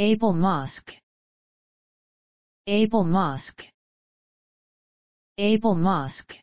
Abel Mosque Abel Mosque Abel Mosque